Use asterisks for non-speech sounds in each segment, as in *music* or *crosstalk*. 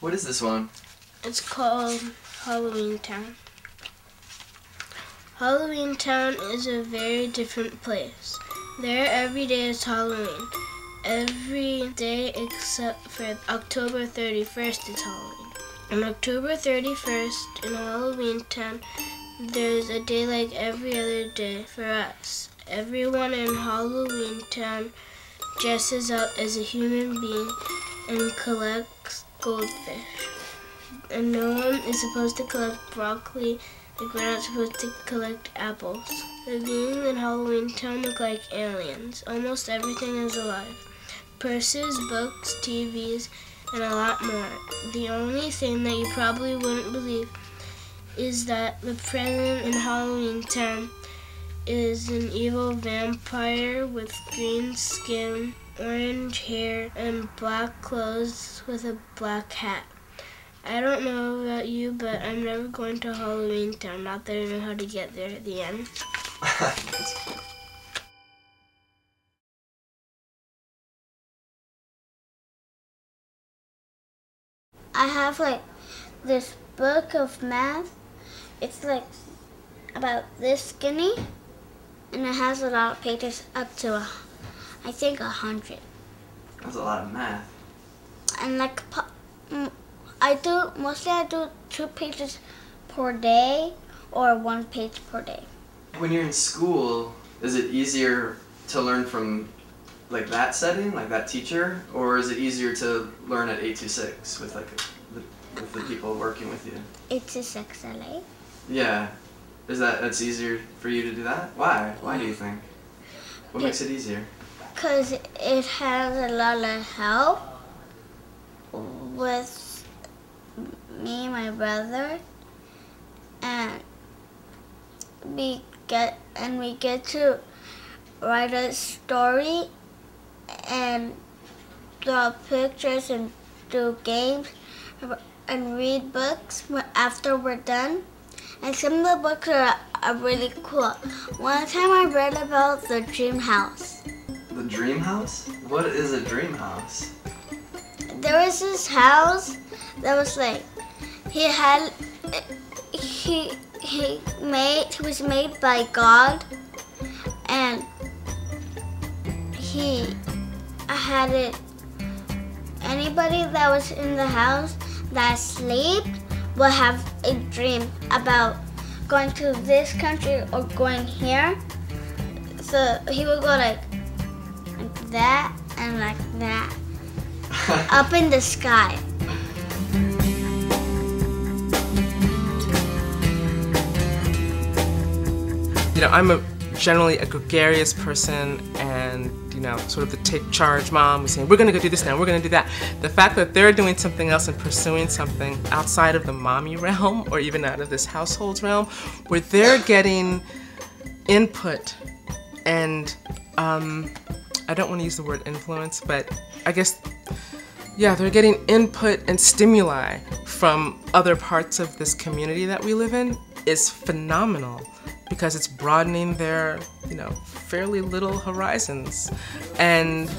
What is this one? It's called Halloween Town. Halloween Town is a very different place. There, every day is Halloween. Every day except for October 31st is Halloween. On October 31st in Halloween Town, there's a day like every other day for us. Everyone in Halloween Town dresses up as a human being and collects goldfish. And no one is supposed to collect broccoli like we're not supposed to collect apples. The beings in Halloween Town look like aliens. Almost everything is alive. Purses, books, TVs, and a lot more. The only thing that you probably wouldn't believe is that the president in Halloween Town is an evil vampire with green skin, orange hair, and black clothes with a black hat. I don't know about you, but I'm never going to Halloween Town. Not that I know how to get there at the end. *laughs* I have like this book of math. It's like about this skinny, and it has a lot of pages up to, a, I think, a hundred. That's a lot of math. And like, I do mostly I do two pages per day or one page per day. When you're in school, is it easier to learn from like that setting, like that teacher, or is it easier to learn at 826 with like the, with the people working with you? It's a six LA. Yeah. Is that that's easier for you to do that? Why? Why do you think? What makes it easier? Cause it has a lot of help with me, my brother, and we get and we get to write a story and draw pictures and do games and read books after we're done. And some of the books are, are really cool. One time I read about the dream house. Dream house? What is a dream house? there was this house that was like he had he he made he was made by God and he had it anybody that was in the house that slept will have a dream about going to this country or going here so he would go like that and like that up in the sky. *laughs* you know, I'm a generally a gregarious person and you know, sort of the take charge mom was saying, we're gonna go do this now, we're gonna do that. The fact that they're doing something else and pursuing something outside of the mommy *laughs* realm or even out of this household realm, where they're getting input and um, I don't want to use the word influence, but I guess yeah, they're getting input and stimuli from other parts of this community that we live in is phenomenal because it's broadening their, you know, fairly little horizons. And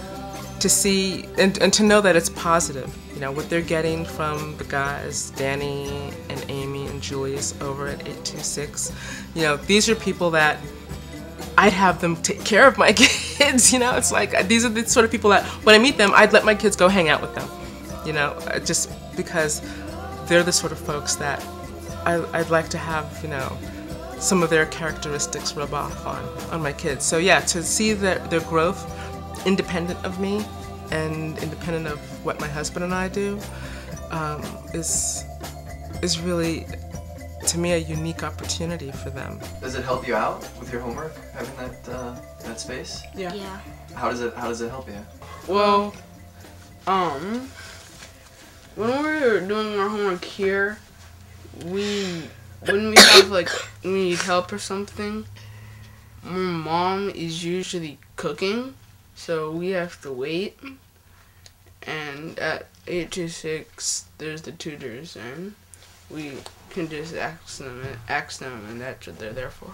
to see and, and to know that it's positive, you know, what they're getting from the guys, Danny and Amy and Julius over at 826, you know, these are people that I'd have them take care of my *laughs* kids, you know? It's like these are the sort of people that when I meet them, I'd let my kids go hang out with them, you know, uh, just because they're the sort of folks that I, I'd like to have, you know, some of their characteristics rub off on, on my kids. So yeah, to see their, their growth independent of me and independent of what my husband and I do um, is, is really to me a unique opportunity for them. Does it help you out with your homework having that uh, that space? Yeah. Yeah. How does it How does it help you? Well, um, when we're doing our homework here, we when we have like we need help or something, my mom is usually cooking, so we have to wait. And at eight two six, there's the tutors, and we can just ask them, ask them, and that's what they're there for.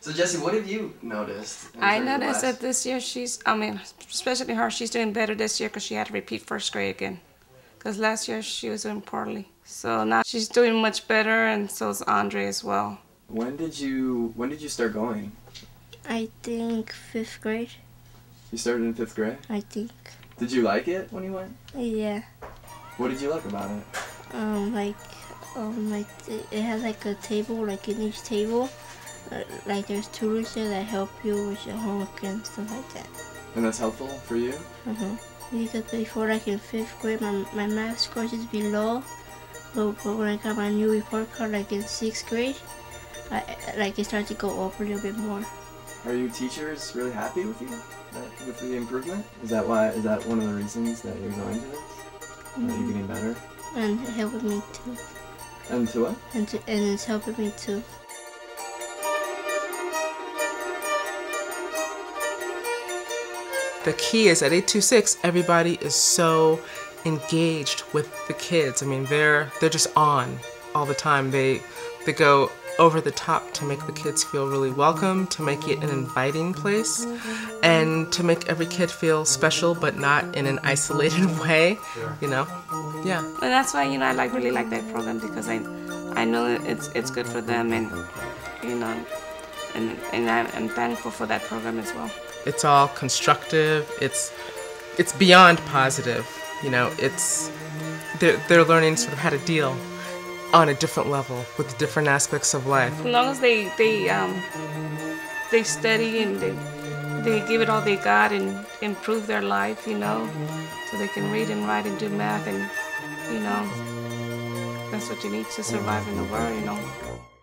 So Jesse, what have you noticed? I noticed last- that this year she's, I mean, especially her, she's doing better this year because she had to repeat first grade again. Because last year she was doing poorly. So now she's doing much better, and so is Andre as well. When did you When did you start going? I think fifth grade. You started in fifth grade. I think. Did you like it when you went? Yeah. What did you like about it? Um, like, um, like it has like a table, like in each table, uh, like there's tutors there that help you with your homework and stuff like that. And that's helpful for you. Uh-huh. Because before, like in fifth grade, my, my math scores is below. But when I got my new report card, like in sixth grade, I, like it started to go up a little bit more. Are you teachers really happy with you? That, with the improvement? Is that why? Is that one of the reasons that you're going to this? That you're mm-hmm. getting better? And it helped me too. And to what? And, to, and it's helping me too. The key is at 826, everybody is so engaged with the kids. I mean, they're they're just on all the time. They they go over the top to make the kids feel really welcome, to make it an inviting place, and to make every kid feel special, but not in an *laughs* isolated way. You know, yeah. And that's why you know I like really like that program because I I know it's it's good for them and you know and and I'm, I'm thankful for that program as well. It's all constructive. It's it's beyond positive. You know, it's they're they're learning sort of how to deal on a different level with different aspects of life. As long as they they um they study and they they give it all they got and improve their life, you know, so they can read and write and do math and you know that's what you need to survive in the world, you know.